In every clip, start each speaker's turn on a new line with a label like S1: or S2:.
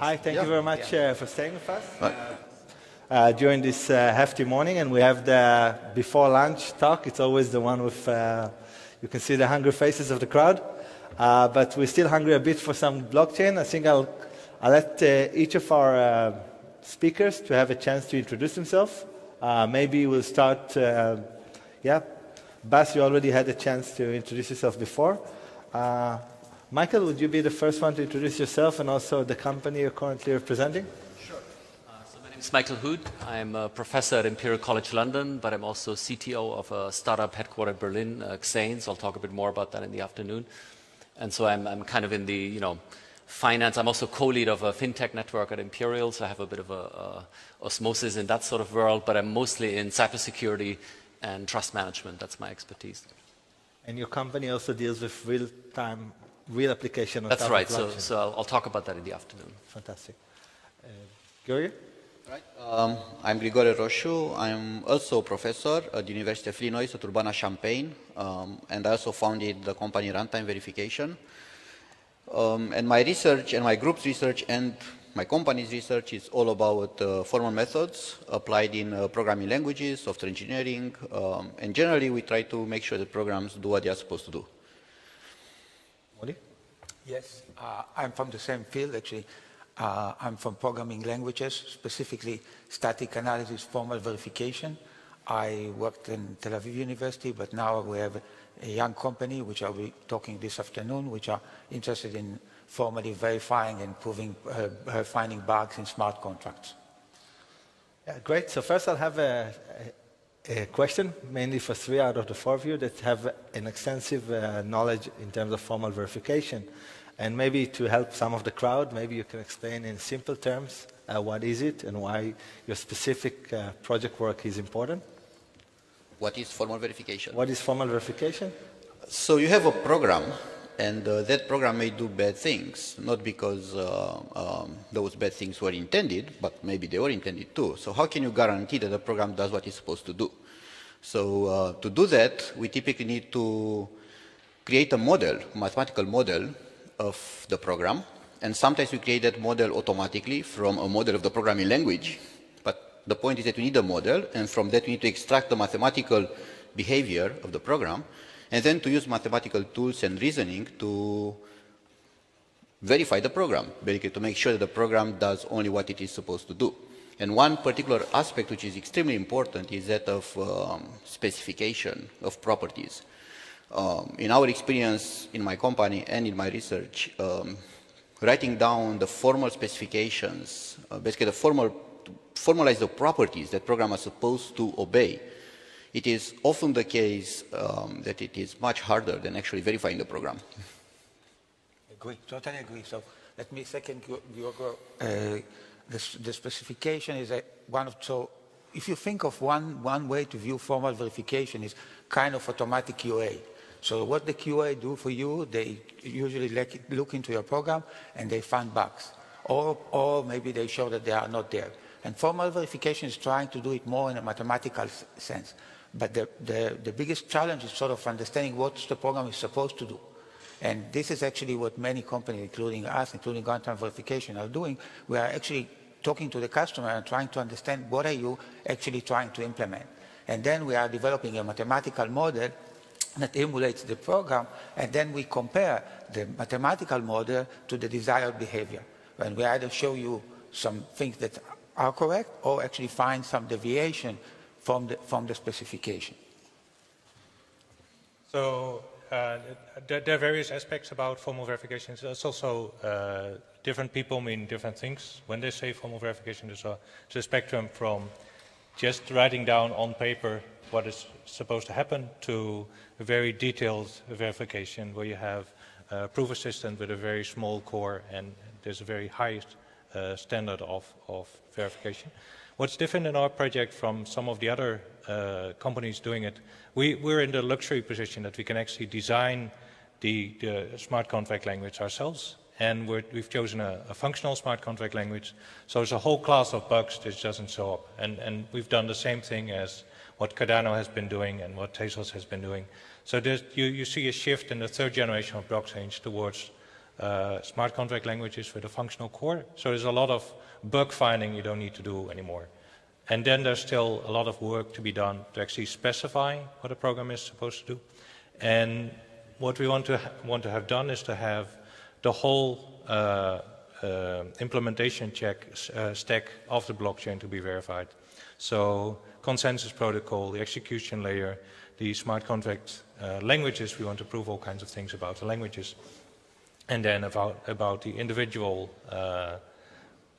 S1: Hi, thank yeah. you very much uh, for staying with us uh, uh, during this uh, hefty morning. And we have the before lunch talk. It's always the one with, uh, you can see the hungry faces of the crowd. Uh, but we're still hungry a bit for some blockchain. I think I'll, I'll let each of our speakers to have a chance to introduce themselves. maybe we'll start, yeah. Bas, you already had a chance to introduce yourself before. Michael, would you be the first one to introduce yourself and also the company you're currently representing?
S2: Sure. Uh, so my name is Michael Huth. I'm a professor at Imperial College London, but I'm also CTO of a startup headquartered in Berlin, uh, XAIN. So I'll talk a bit more about that in the afternoon. And so I'm, I'm kind of in the, you know, finance. I'm also co-lead of a fintech network at Imperial, so I have a bit of a, a osmosis in that sort of world. But I'm mostly in cybersecurity and trust management. That's my expertise.
S1: And your company also deals with real-time real application
S2: of That's right. So, so I'll, I'll, talk about that in the afternoon.
S1: Fantastic. Uh, Grigore?
S3: Right. Um, I'm Grigore Roșu. I'm also a professor at the University of Illinois at Urbana-Champaign, um, and I also founded the company Runtime Verification. Um, and my research and my group's research and my company's research is all about uh, formal methods applied in uh, programming languages, software engineering, um, and generally we try to make sure that programs do what they are supposed to do.
S4: Yes, uh, I'm from the same field actually. Uh, I'm from programming languages, specifically static analysis, formal verification. I worked in Tel Aviv University, but now we have a young company, which I'll be talking this afternoon, which are interested in formally verifying and proving, uh, finding bugs in smart contracts.
S1: Yeah, great. So first I'll have a, a, question, mainly for three out of the four of you that have an extensive uh, knowledge in terms of formal verification. And maybe to help some of the crowd, maybe you can explain in simple terms uh, what is it and why your specific uh, project work is important.
S3: What is formal verification?
S1: What is formal verification?
S3: So you have a program, and uh, that program may do bad things, not because uh, um, those bad things were intended, but maybe they were intended too. So how can you guarantee that the program does what it's supposed to do? So uh, to do that, we typically need to create a model, mathematical model, of the program. And sometimes we create that model automatically from a model of the programming language. But the point is that we need a model, and from that we need to extract the mathematical behavior of the program, and then to use mathematical tools and reasoning to verify the program, basically to make sure that the program does only what it is supposed to do. And one particular aspect which is extremely important is that of um, specification of properties. Um, in our experience in my company and in my research, um, writing down the formal specifications, uh, basically the formal, formalize the properties that program are supposed to obey, it is often the case um, that it is much harder than actually verifying the program.
S4: Agree, totally agree. So let me second uh, the, the specification is one of, so if you think of one, one way to view formal verification is kind of automatic QA. So what the QA do for you, they usually look into your program and they find bugs. Or, or maybe they show that they are not there. And formal verification is trying to do it more in a mathematical sense. But the, the, the biggest challenge is sort of understanding what the program is supposed to do. And this is actually what many companies, including us, including runtime verification, are doing. We are actually talking to the customer and trying to understand what are you actually trying to implement. And then we are developing a mathematical model that emulates the program, and then we compare the mathematical model to the desired behavior. And we either show you some things that are correct or actually find some deviation from the, from the specification.
S5: So uh, there, there, are various aspects about formal verification. It's also uh, different people mean different things. When they say formal verification, there's a, there's a spectrum from just writing down on paper what is supposed to happen to a very detailed verification where you have a proof assistant with a very small core and there's a very high uh, standard of, of, verification. What's different in our project from some of the other uh, companies doing it, we, are in the luxury position that we can actually design the, the smart contract language ourselves and we have chosen a, a, functional smart contract language. So there's a whole class of bugs that doesn't show up. And, and we've done the same thing as what Cardano has been doing and what Tezos has been doing. So you, you, see a shift in the third generation of blockchains towards uh, smart contract languages with a functional core. So there's a lot of bug finding you don't need to do anymore. And then there's still a lot of work to be done to actually specify what a program is supposed to do. And what we want to, want to have done is to have the whole uh, uh, implementation check uh, stack of the blockchain to be verified. So consensus protocol, the execution layer, the smart contract uh, languages, we want to prove all kinds of things about the languages. And then about, about the individual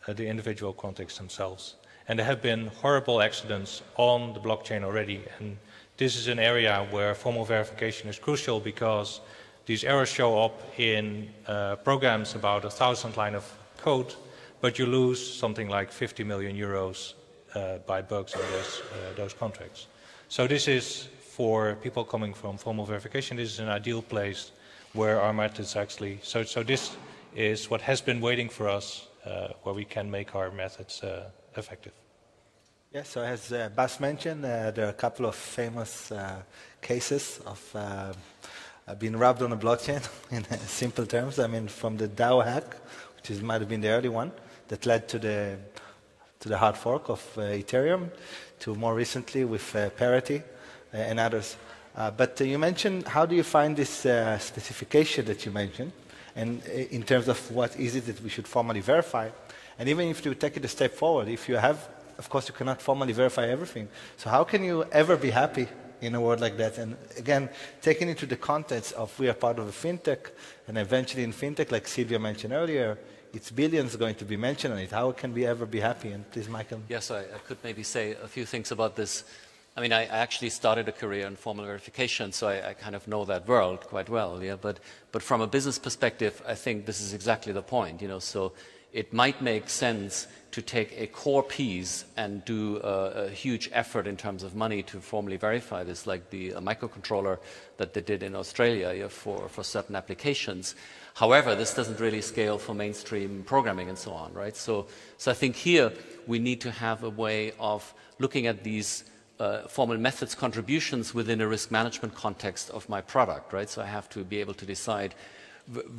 S5: uh, the individual contexts themselves. And there have been horrible accidents on the blockchain already. And this is an area where formal verification is crucial because these errors show up in uh, programs about a thousand line of code, but you lose something like 50 million euros uh, by bugs in those, uh, those contracts. So this is for people coming from formal verification, this is an ideal place where our methods actually, so, so this is what has been waiting for us where we can make our methods uh, effective.
S1: Yes, so as uh, Bas mentioned, uh, there are a couple of famous uh, cases of uh, being rubbed on a blockchain in simple terms. I mean, from the DAO hack, which is, might have been the early one, that led to the, to the hard fork of Ethereum, to more recently with Parity and others. but you mentioned, how do you find this specification that you mentioned? And uh, in terms of what is it that we should formally verify. And even if you take it a step forward, if you have, of course, you cannot formally verify everything. So how can you ever be happy in a world like that? And again, taking into the context of we are part of a fintech, and eventually in fintech, like Silvia mentioned earlier, it's billions going to be mentioned on it. How can we ever be happy? And please, Michael.
S2: Yes, I, I could maybe say a few things about this. I mean, I, actually started a career in formal verification, so I, I, kind of know that world quite well. Yeah, but but from a business perspective, I think this is exactly the point. You know, so it might make sense to take a core piece and do a, a huge effort in terms of money to formally verify this, like the microcontroller that they did in Australia yeah, for for certain applications. However, this doesn't really scale for mainstream programming and so on, right? So so I think here we need to have a way of looking at these uh, formal methods contributions within a risk management context of my product, right? So I have to be able to decide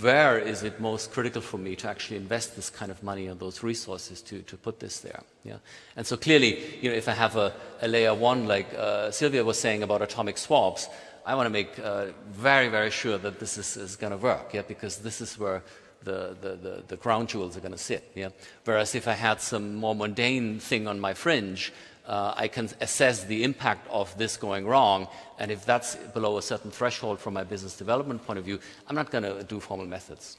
S2: where is it most critical for me to actually invest this kind of money and those resources to, to put this there. Yeah? And so clearly, you know, if I have a, a layer one, like uh, Silvia was saying about atomic swaps, I want to make uh, very, very sure that this is, is going to work, yeah? because this is where the, the, the, the crown jewels are going to sit. Yeah? Whereas if I had some more mundane thing on my fringe, uh, I can assess the impact of this going wrong. And if that's below a certain threshold from my business development point of view, I'm not going to do formal methods.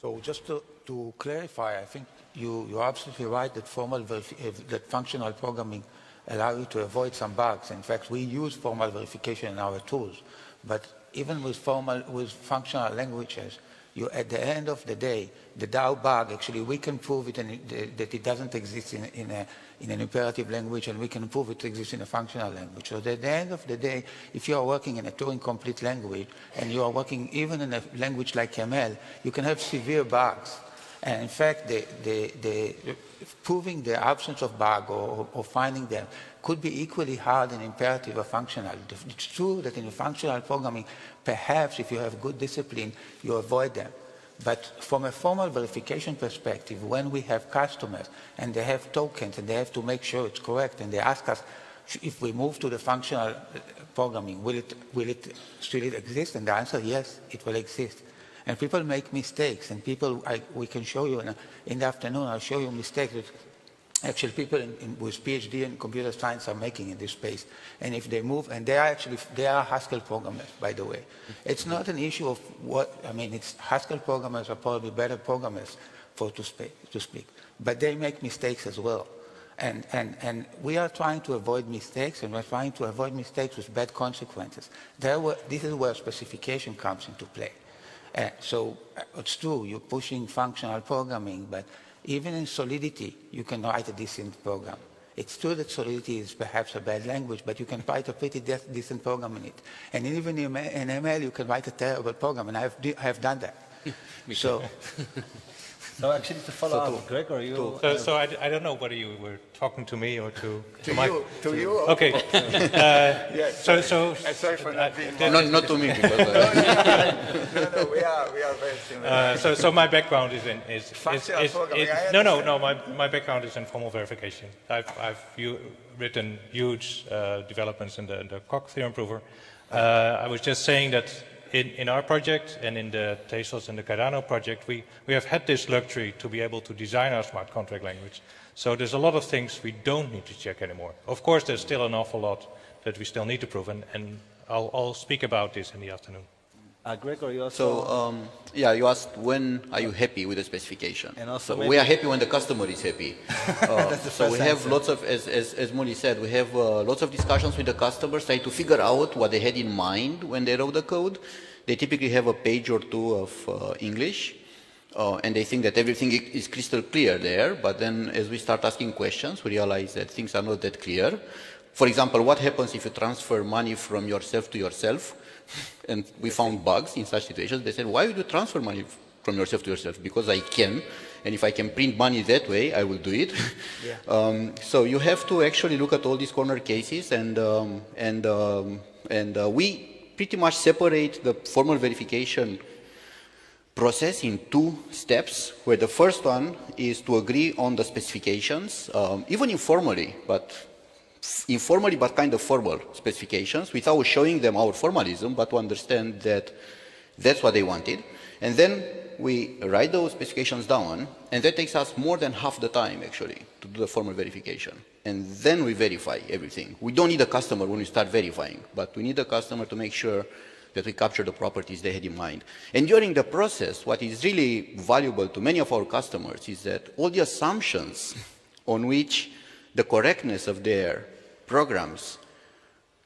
S4: So just to, to clarify, I think you, you're absolutely right that formal that functional programming allow you to avoid some bugs. In fact, we use formal verification in our tools. But even with formal, with functional languages, you, at the end of the day, the DAO bug, actually, we can prove it that it doesn't exist in, in, a, in, an imperative language, and we can prove it exists in a functional language. So at the end of the day, if you are working in a Turing-complete language, and you are working even in a language like ML, you can have severe bugs. And in fact, the, the, the, proving the absence of bug or, or, finding them could be equally hard in imperative or functional. It's true that in functional programming, perhaps if you have good discipline, you avoid them. But from a formal verification perspective, when we have customers and they have tokens and they have to make sure it's correct and they ask us if we move to the functional uh, programming, will it, will it still exist? And the answer, is yes, it will exist. And people make mistakes, and people, I, we can show you in, the afternoon, I'll show you mistakes actually people in, in, with PhD in computer science are making in this space. And if they move, and they are actually, they are Haskell programmers, by the way. It's not an issue of what, I mean, it's Haskell programmers are probably better programmers for to speak, to speak. But they make mistakes as well. And, and, and we are trying to avoid mistakes, and we're trying to avoid mistakes with bad consequences. Were, this is where specification comes into play. Uh, so uh, it's true, you're pushing functional programming, but even in Solidity, you can write a decent program. It's true that Solidity is perhaps a bad language, but you can write a pretty de decent program in it. And even in ML, you can write a terrible program, and I have, I have done that. so,
S1: So actually, to follow
S3: So
S1: up,
S3: to-
S1: Greg, you?
S3: to-
S5: So, so I, I don't know whether you were talking to me or to,
S4: To
S5: my.
S4: you, to you.
S5: Okay. Uh,
S4: Yes,
S5: so,
S4: sorry.
S5: so.
S4: Uh, sorry for not being
S5: uh,
S3: Not, not to me, because uh,
S4: No, no, we are, we are very similar.
S5: Uh, so, so my background is in is, is,
S4: Functional
S5: is, is- no no no my, my background is in formal verification. I've I've u- written huge uh, developments in the, the Coq theorem prover. Uh, I was just saying that in, in our project and in the Tezos and the Cardano project, we, we have had this luxury to be able to design our smart contract language. So there's a lot of things we don't need to check anymore. Of course, there's still an awful lot that we still need to prove, and, and I'll, I'll speak about this in the afternoon.
S1: Uh, Greg, or you also?
S3: So, um, yeah, you asked when are you happy with the specification?
S1: And also
S3: so we are happy when the customer is happy. Uh, so we have
S1: answer.
S3: lots of, as, as, as Mooly said, we have uh, lots of discussions with the customers, trying to figure out what they had in mind when they wrote the code. They typically have a page or two of uh, English. Uh, and they think that everything is crystal clear there, but then as we start asking questions, we realize that things are not that clear. For example, what happens if you transfer money from yourself to yourself? And we found bugs in such situations. They said, why would you transfer money from yourself to yourself? Because I can, and if I can print money that way, I will do it. um, so you have to actually look at all these corner cases, and, um, and, um, and uh, we pretty much separate the formal verification process in two steps, where the first one is to agree on the specifications, um, even informally, but informally but kind of formal specifications, without showing them our formalism, but to understand that that's what they wanted. And then we write those specifications down, and that takes us more than half the time, actually, to do the formal verification. And then we verify everything. We don't need a customer when we start verifying, but we need a customer to make sure that we capture the properties they had in mind. And during the process, what is really valuable to many of our customers is that all the assumptions on which the correctness of their programs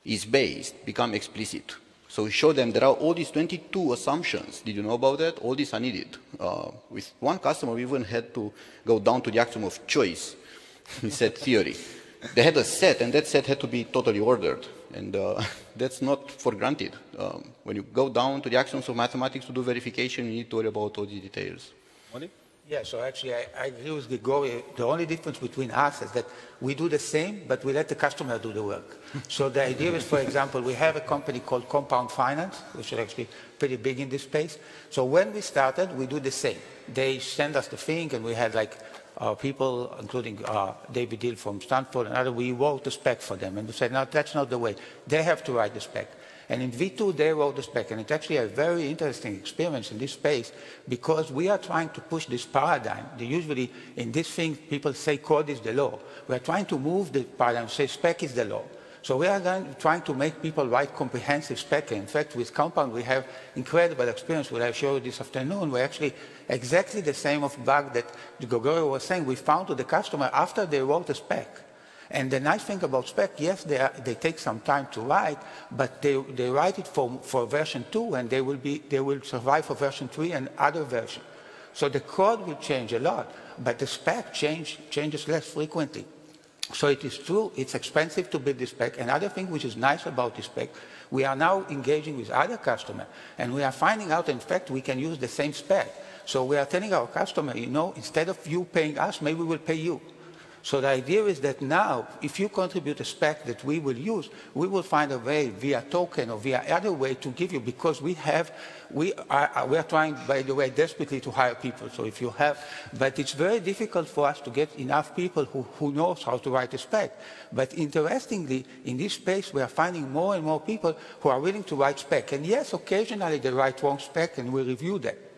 S3: is based become explicit. So we show them there are all these 22 assumptions. Did you know about that? All these are needed. Uh, with one customer, we even had to go down to the axiom of choice in set theory. They had a set, and that set had to be totally ordered. And uh, that's not for granted. Um, when you go down to the axioms of mathematics to do verification, you need to worry about all the details.
S4: Yeah, so actually I, I agree with Grigore. The only difference between us is that we do the same, but we let the customer do the work. so the idea is, for example, we have a company called Compound Finance, which is actually pretty big in this space. So when we started, we do the same. They send us the thing, and we had like uh, people, including uh, David Dill from Stanford and others, we wrote the spec for them. And we said, no, that's not the way. They have to write the spec. And in V2, they wrote the spec. And it's actually a very interesting experience in this space because we are trying to push this paradigm. Usually, in this thing, people say code is the law. We are trying to move the paradigm, say spec is the law. So we are trying to make people write comprehensive spec. In fact, with Compound, we have incredible experience, what I showed this afternoon. We're actually exactly the same of bug that Grigore was saying. We found to the customer after they wrote the spec. And the nice thing about spec, yes, they, are, they take some time to write, but they, they write it for, for version 2 and they will, be, they will survive for version 3 and other versions. So the code will change a lot, but the spec change, changes less frequently. So it is true, it's expensive to build this spec. Another thing which is nice about this spec, we are now engaging with other customers, and we are finding out, in fact, we can use the same spec. So we are telling our customer, you know, instead of you paying us, maybe we'll pay you. So the idea is that now, if you contribute a spec that we will use, we will find a way via token or via other way to give you because we have, we are, uh, we are trying, by the way, desperately to hire people. So if you have, but it's very difficult for us to get enough people who, who knows how to write a spec. But interestingly, in this space, we are finding more and more people who are willing to write spec. And yes, occasionally they write wrong spec and we review that.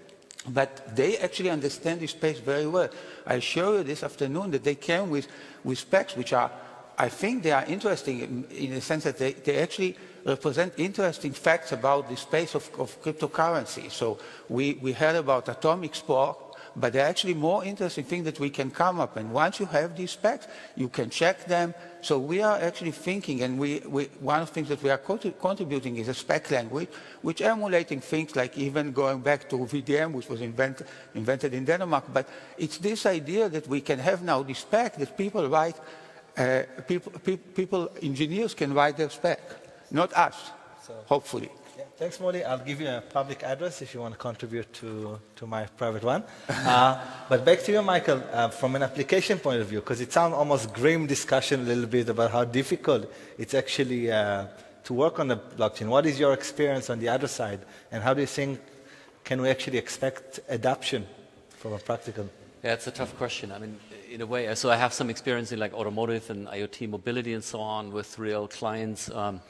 S4: But they actually understand this space very well. I'll show you this afternoon that they came with, with specs which are, I think they are interesting in, in the sense that they, they actually represent interesting facts about the space of, of cryptocurrency. So we, we heard about atomic swap, but there are actually more interesting things that we can come up. And once you have these specs, you can check them. So we are actually thinking, and we, we, one of the things that we are contributing is a spec language, which emulating things like even going back to VDM, which was invent, invented in Denmark. But it's this idea that we can have now the spec that people write, uh, people, pe people, engineers can write their spec, not us, hopefully.
S1: Yeah. Thanks, Mooly. I'll give you a public address if you want to contribute to, to my private one. uh, but back to you, Michael, uh, from an application point of view, because it sounds almost grim discussion a little bit about how difficult it's actually uh, to work on the blockchain. What is your experience on the other side, and how do you think can we actually expect adoption from a practical?
S2: Yeah, it's a tough question. I mean, in a way, so I have some experience in like automotive and IoT mobility and so on with real clients. Um,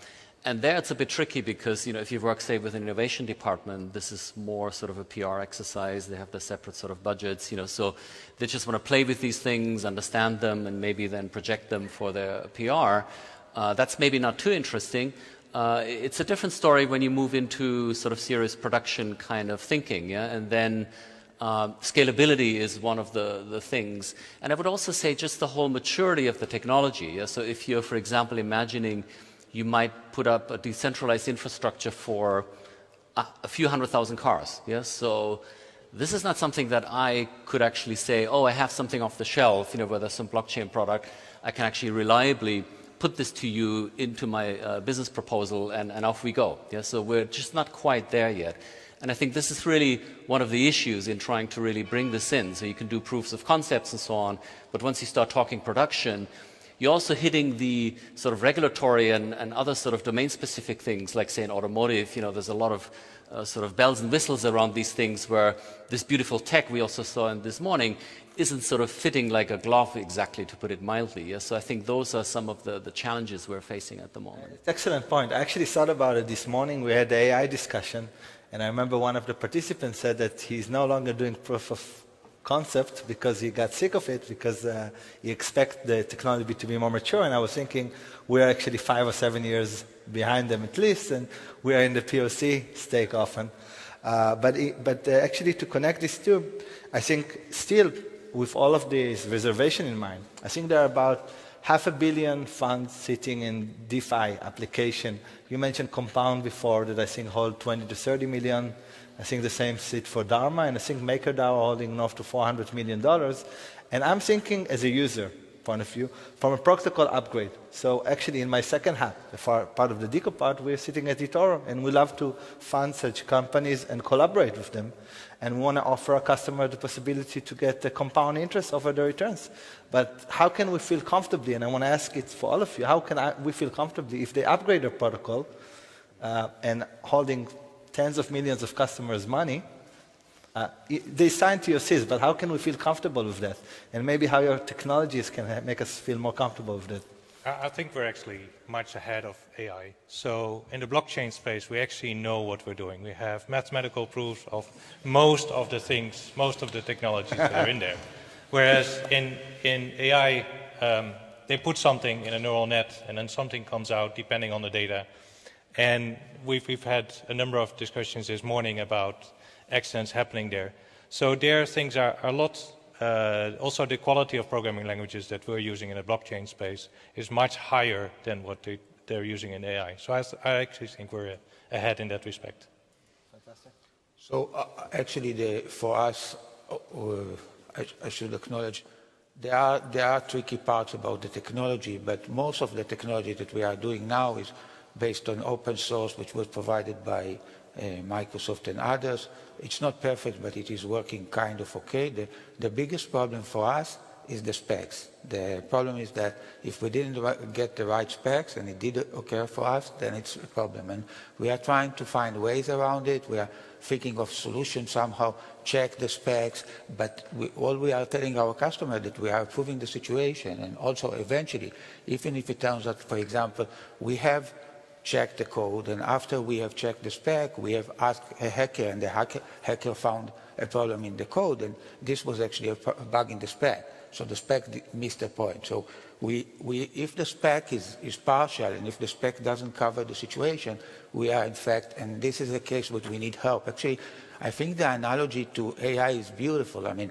S2: and there it's a bit tricky because, you know, if you work, say, with an innovation department, this is more sort of a PR exercise. They have their separate sort of budgets, you know, so they just want to play with these things, understand them, and maybe then project them for their PR. Uh, that's maybe not too interesting. Uh, it's a different story when you move into sort of serious production kind of thinking, yeah, and then uh, scalability is one of the, the things. And I would also say just the whole maturity of the technology. Yeah? So if you're, for example, imagining you might put up a decentralized infrastructure for a, a few hundred thousand cars. Yes, so this is not something that I could actually say, oh, I have something off the shelf, you know, whether some blockchain product, I can actually reliably put this to you into my uh, business proposal and, and off we go. Yeah, so we're just not quite there yet. And I think this is really one of the issues in trying to really bring this in. So you can do proofs of concepts and so on, but once you start talking production, you're also hitting the sort of regulatory and, and other sort of domain-specific things, like say in automotive, you know, there's a lot of uh, sort of bells and whistles around these things where this beautiful tech we also saw in this morning isn't sort of fitting like a glove exactly, to put it mildly. Yeah? So I think those are some of the, the challenges we're facing at the moment.
S1: Excellent point. I actually thought about it this morning. We had the AI discussion, and I remember one of the participants said that he's no longer doing proof of concept because he got sick of it because uh, he expect the technology to be more mature. And I was thinking we're actually five or seven years behind them at least, and we are in the POC stake often. Uh, but it, but uh, actually to connect these two, I think still with all of these reservation in mind, I think there are about half a billion funds sitting in DeFi application. You mentioned Compound before that I think hold 20 to 30 million I think the same sit for Dharma, and I think MakerDAO holding north to $400 million. And I'm thinking as a user point of view, from a protocol upgrade. So actually in my second hat, the part of the Deco part, we're sitting at eToro, and we love to fund such companies and collaborate with them. And we want to offer our customer the possibility to get the compound interest over the returns. But how can we feel comfortably, and I want to ask it for all of you, how can I, we feel comfortably if they upgrade their protocol uh, and holding tens of millions of customers' money, uh, they sign to your SIS, but how can we feel comfortable with that? And maybe how your technologies can make us feel more comfortable with that.
S5: I think we're actually much ahead of AI. So in the blockchain space, we actually know what we're doing. We have mathematical proofs of most of the things, most of the technologies that are in there. Whereas in, in AI, um, they put something in a neural net and then something comes out depending on the data and we've, we've had a number of discussions this morning about accidents happening there. So there things are, are a lot, uh, also the quality of programming languages that we're using in the blockchain space is much higher than what they, they're using in AI. So I, I actually think we're ahead in that respect.
S4: Fantastic. So uh, actually the, for us, uh, I, I should acknowledge, there are, there are tricky parts about the technology, but most of the technology that we are doing now is based on open source, which was provided by uh, Microsoft and others. It's not perfect, but it is working kind of okay. The, the biggest problem for us is the specs. The problem is that if we didn't get the right specs, and it did occur for us, then it's a problem. And we are trying to find ways around it. We are thinking of solutions somehow, check the specs, but we, all we are telling our customer that we are improving the situation. And also eventually, even if it turns out, for example, we have check the code, and after we have checked the spec, we have asked a hacker, and the hacker, hacker found a problem in the code, and this was actually a bug in the spec. So the spec missed a point. So we, we, if the spec is, is partial, and if the spec doesn't cover the situation, we are in fact, and this is a case where we need help. Actually, I think the analogy to AI is beautiful. I mean,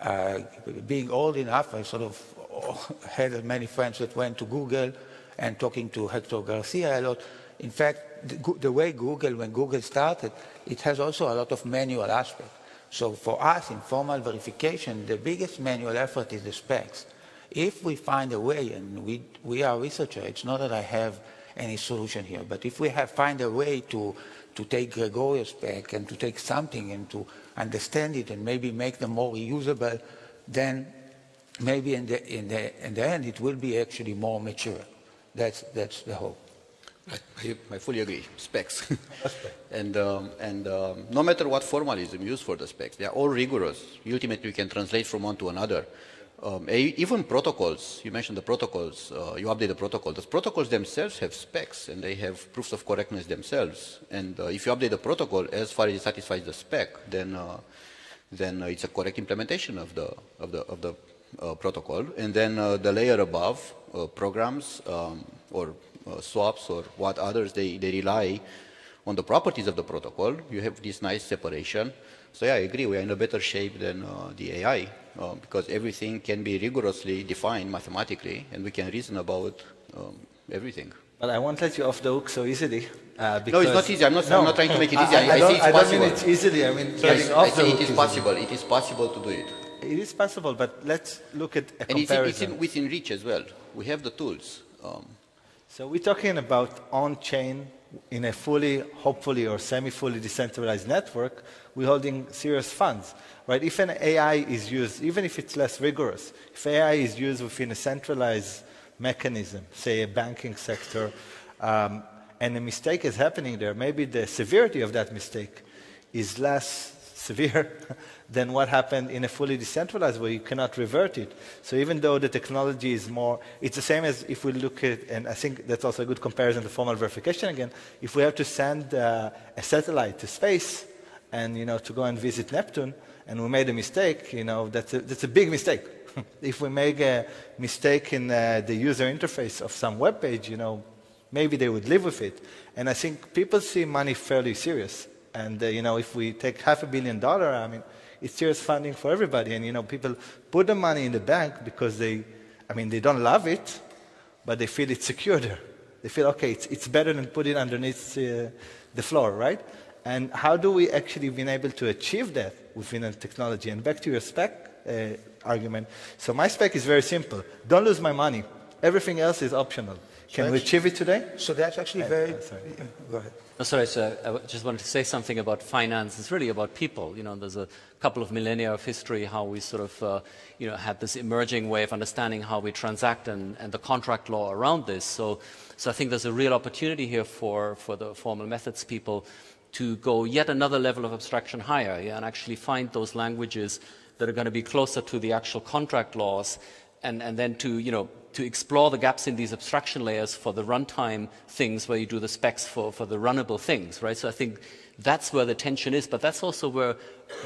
S4: uh, being old enough, I sort of had many friends that went to Google and talking to Hector Garcia a lot. In fact, the, the way Google, when Google started, it has also a lot of manual aspect. So for us, in formal verification, the biggest manual effort is the specs. If we find a way, and we, we are researchers, it's not that I have any solution here, but if we have find a way to, to take Grigore's spec and to take something and to understand it and maybe make them more reusable, then maybe in the, in the, in the end it will be actually more mature. That's, that's the hope.
S3: I, I fully agree. Specs. and um, and um, no matter what formalism used for the specs, they are all rigorous. Ultimately, you can translate from one to another. Um, even protocols, you mentioned the protocols, uh, you update the protocol. The protocols themselves have specs and they have proofs of correctness themselves. And uh, if you update the protocol as far as it satisfies the spec, then, uh, then uh, it's a correct implementation of the, of the, of the protocol. And then uh, the layer above, programs um, or swaps or what others, they, they rely on the properties of the protocol. You have this nice separation. So yeah, I agree, we are in a better shape than the AI uh, because everything can be rigorously defined mathematically and we can reason about um, everything.
S1: But I won't let you off the hook so easily.
S3: Uh, no, it's not easy. I'm not, no, I'm not trying to make it easy. I,
S1: I, I,
S3: I
S1: don't, mean it's easily. I mean,
S3: so off the hook. It is possible. It is possible to do it.
S1: It is possible, but let's look at a
S3: and
S1: comparison.
S3: it's, in, it's within reach as well. We have the tools. Um,
S1: so we're talking about on-chain in a fully, hopefully, or semi-fully decentralized network. We're holding serious funds right? If an AI is used, even if it's less rigorous, if AI is used within a centralized mechanism, say a banking sector, um, and a mistake is happening there, maybe the severity of that mistake is less severe than what happened in a fully decentralized way. you cannot revert it. So even though the technology is more, it's the same as if we look at, and I think that's also a good comparison to formal verification again, if we have to send uh, a satellite to space and, you know, to go and visit Neptune, and we made a mistake, you know, that's a, that's a big mistake. if we make a mistake in uh, the user interface of some web page, you know, maybe they would live with it. And I think people see money fairly serious. And, uh, you know, if we take half a billion dollar, I mean, it's serious funding for everybody. And, you know, people put the money in the bank because they, I mean, they don't love it, but they feel it's secure there. They feel, okay, it's, it's better than put it underneath uh, the floor, right? And how do we actually been able to achieve that within technology? And back to your spec uh, argument. So my spec is very simple. Don't lose my money. Everything else is optional. Can so we achieve it today?
S4: So that's actually uh, very. Uh, sorry. Go ahead.
S2: Oh, sorry, so I just wanted to say something about finance. It's really about people. You know, there's a couple of millennia of history how we sort of, uh, you know, had this emerging way of understanding how we transact and, and the contract law around this. So, so I think there's a real opportunity here for, for the formal methods people to go yet another level of abstraction higher yeah, and actually find those languages that are going to be closer to the actual contract laws and, and then to, you know, to explore the gaps in these abstraction layers for the runtime things where you do the specs for, for the runnable things, right? So I think that's where the tension is, but that's also where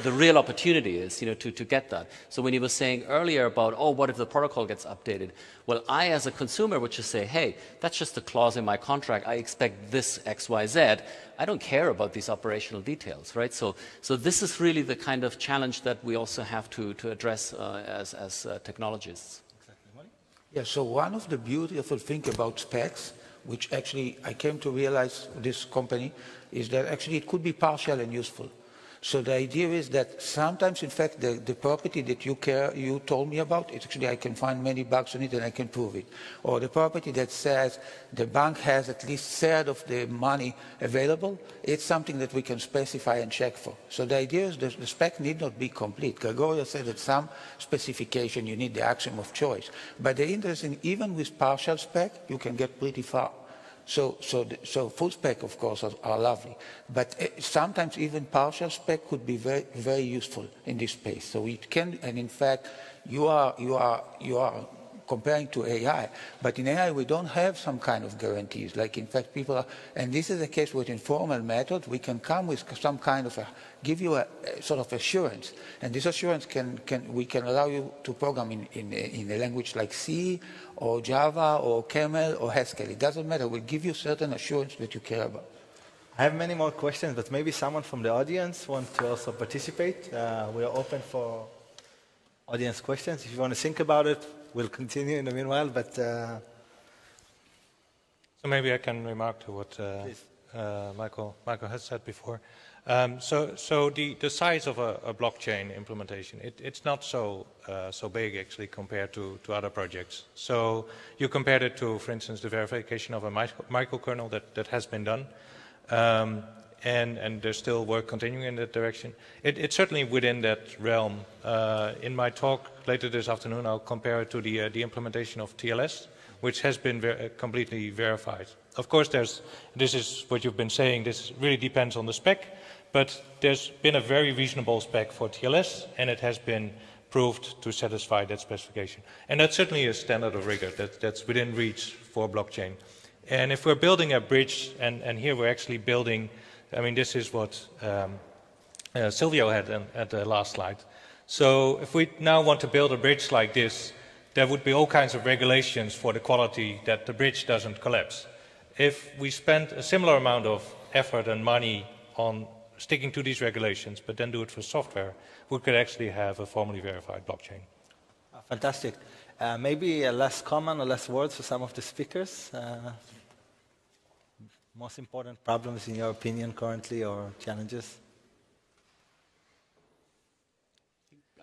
S2: the real opportunity is, you know, to, to get that. So when you were saying earlier about, oh, what if the protocol gets updated? Well, I as a consumer would just say, hey, that's just a clause in my contract. I expect this X, Y, Z. I don't care about these operational details, right? So, so this is really the kind of challenge that we also have to, to address uh, as, as uh, technologists.
S4: Yeah, so one of the beautiful things about specs, which actually I came to realize this company, is that actually it could be partial and useful. So the idea is that sometimes, in fact, the, the property that you care, you told me about, it actually I can find many bugs on it and I can prove it. Or the property that says the bank has at least third of the money available, it's something that we can specify and check for. So the idea is that the spec need not be complete. Grigore said that some specification you need the axiom of choice. But the interesting, even with partial spec, you can get pretty far. So, so, the, so full spec, of course, are, are lovely. But uh, sometimes even partial spec could be very, very useful in this space. So it can, and in fact, you are, you are, you are comparing to AI. But in AI, we don't have some kind of guarantees. Like, in fact, people are, and this is the case with informal methods, we can come with some kind of a, give you a, a sort of assurance. And this assurance can, can, we can allow you to program in, in, in a language like C or Java or Caml or Haskell. It doesn't matter. We'll give you certain assurance that you care about.
S1: I have many more questions, but maybe someone from the audience wants to also participate. Uh, we are open for audience questions. If you want to think about it, we'll continue in the meanwhile. But uh,
S5: so maybe I can remark to what uh, uh Michael Michael has said before. Um, so, so the, the size of a, a blockchain implementation, it, it's not so, uh, so big actually compared to, to other projects. So you compared it to, for instance, the verification of a micro, microkernel that, that has been done. Um, and, and there's still work continuing in that direction. It, it's certainly within that realm. Uh, in my talk later this afternoon, I'll compare it to the, uh, the implementation of TLS, which has been ver- uh, completely verified. Of course, there's, this is what you've been saying, this really depends on the spec, but there's been a very reasonable spec for TLS, and it has been proved to satisfy that specification. And that's certainly a standard of rigor that, that's within reach for blockchain. And if we're building a bridge, and, and here we're actually building I mean, this is what um, uh, Silvio had in, at the last slide. So if we now want to build a bridge like this, there would be all kinds of regulations for the quality that the bridge doesn't collapse. If we spend a similar amount of effort and money on sticking to these regulations, but then do it for software, we could actually have a formally verified blockchain.
S1: Oh, fantastic. Uh, maybe a less comment or less words for some of the speakers. Uh, most important problems in your opinion currently or challenges?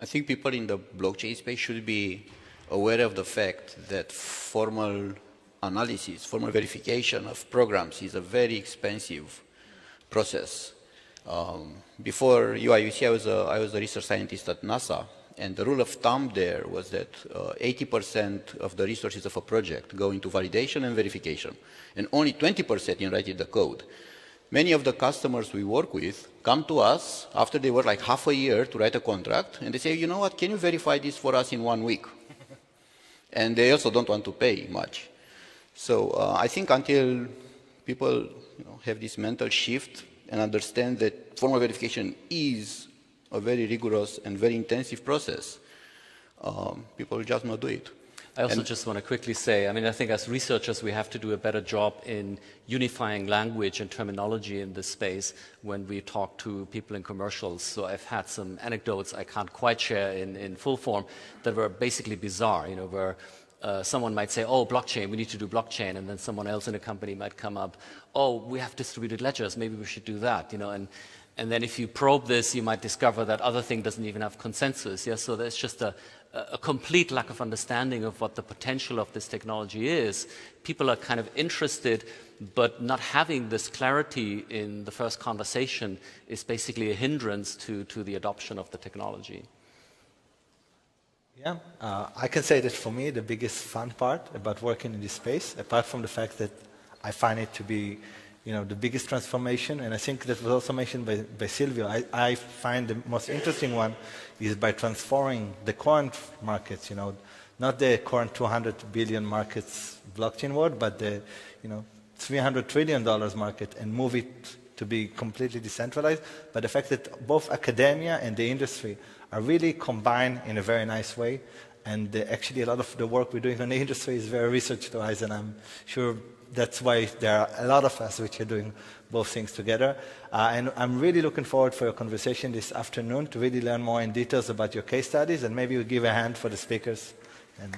S3: I think people in the blockchain space should be aware of the fact that formal analysis, formal verification of programs is a very expensive process. Um, before UIUC, I was, a, I was a research scientist at NASA, and the rule of thumb there was that 80% uh, of the resources of a project go into validation and verification, and only 20% in writing the code. Many of the customers we work with come to us after they work like half a year to write a contract, and they say, you know what, can you verify this for us in one week? and they also don't want to pay much. So uh, I think until people you know, have this mental shift and understand that formal verification is a very rigorous and very intensive process. Um, people just not do it.
S2: I also and just want to quickly say, I mean, I think as researchers, we have to do a better job in unifying language and terminology in this space when we talk to people in commercials. So I've had some anecdotes I can't quite share in, in full form that were basically bizarre, you know, where uh, someone might say, oh, blockchain, we need to do blockchain, and then someone else in a company might come up, oh, we have distributed ledgers, maybe we should do that, you know, and and then if you probe this, you might discover that other thing doesn't even have consensus. Yeah? So there's just a, a complete lack of understanding of what the potential of this technology is. People are kind of interested, but not having this clarity in the first conversation is basically a hindrance to, to the adoption of the technology.
S1: Yeah, uh, I can say that for me, the biggest fun part about working in this space, apart from the fact that I find it to be you know, the biggest transformation, and I think that was also mentioned by, by Silvio, I, I find the most interesting one is by transforming the current markets, you know, not the current 200 billion markets blockchain world, but the, you know, 300 trillion dollars market and move it to be completely decentralized. But the fact that both academia and the industry are really combined in a very nice way. And uh, actually, a lot of the work we're doing on the industry is very research-wise, and I'm sure that's why there are a lot of us which are doing both things together. Uh, and I'm really looking forward for your conversation this afternoon to really learn more in details about your case studies, and maybe we'll give a hand for the speakers. And